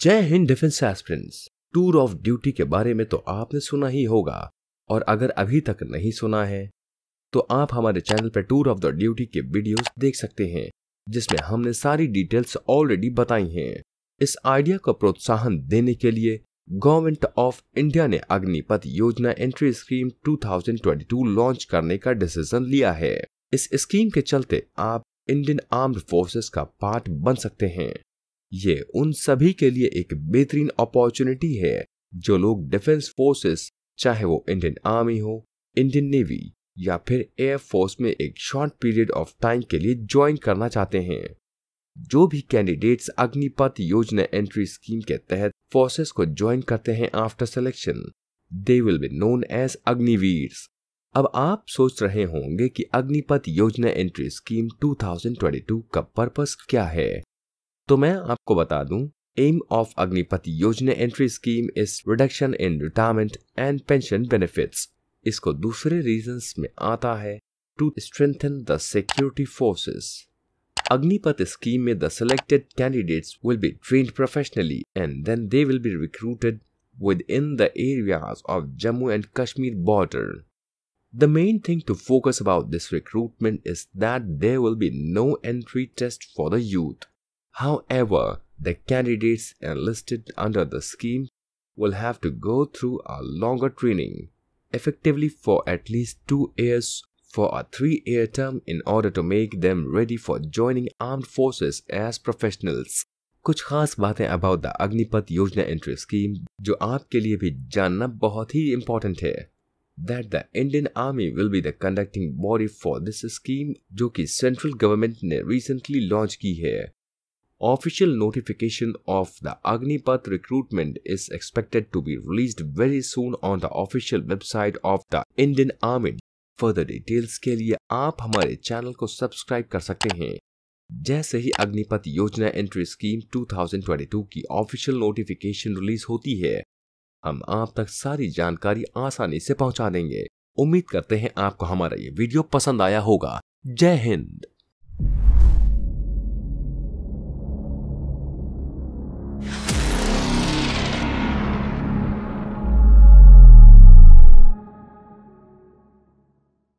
Jai Hind defence aspirants tour of duty के बारे में तो आपने सुना ही होगा, और अगर अभी तक नहीं सुना है तो आप हमारे चैनल पर टूर ऑफ़ द ड्यूटी के वीडियोस देख सकते हैं, जिसमें हमने सारी डिटेल्स ऑलरेडी बताई हैं। इस आइडिया को प्रोत्साहन देने के लिए गवर्नमेंट ऑफ़ इंडिया ने अग्निपथ योजना एंट्री स्कीम 2022 लॉन्च करने का डिसीज़न लिया है। इस स्कीम के चलते आप इंडियन आर्म्ड फोर्सेस का पार्ट बन सकते हैं। ये उन सभी के लिए एक बेहतरीन अपॉर्चुनिटी है, जो लोग डिफेंस फोर्सेस चाहे वो इंडियन आर्मी हो इंडियन नेवी या फिर एयर फोर्स में एक शॉर्ट पीरियड ऑफ़ टाइम के लिए ज्वाइन करना चाहते हैं। जो भी कैंडिडेट्स अग्निपथ योजना एंट्री स्कीम के तहत फोर्सेस को ज्वाइन करते हैं after selection they will be known as Agniveer अब आप सोच रहे होंगे कि अग्निपथ योजना एंट्री स्कीम 2022 का पर्पस क्या है? तो मैं आपको बता दूँ, एम ऑफ़ अग्निपति योजना entry scheme is reduction in retirement and pension benefits इसको दूसरे रीजंस में आता है to strengthen the security forces Agnipath scheme में the selected candidates will be trained professionally and then they will be recruited within the areas of Jammu and Kashmir border. The main thing to focus about this recruitment is that there will be no entry test for the youth. However, the candidates enlisted under the scheme will have to go through a longer training, effectively for at least two years for a three-year term in order to make them ready for joining armed forces as professionals. कुछ खास बातें about the Agnipath योजना entry scheme जो आपके लिए भी जानना बहुत ही इंपॉर्टेंट है that the Indian army will be the conducting body for this scheme जो कि सेंट्रल गवर्नमेंट ने रिसेंटली लॉन्च की है Official notification of the Agnipath recruitment is expected to be released very soon on the official website of the Indian Army. Further details के लिए आप हमारे channel को सब्सक्राइब कर सकते हैं जैसे ही अग्निपथ योजना एंट्री स्कीम 2022 की ऑफिशियल नोटिफिकेशन रिलीज़ होती है हम आप तक सारी जानकारी आसानी से पहुँचा देंगे उम्मीद करते हैं आपको हमारा ये वीडियो पसंद आया होगा जय हिंद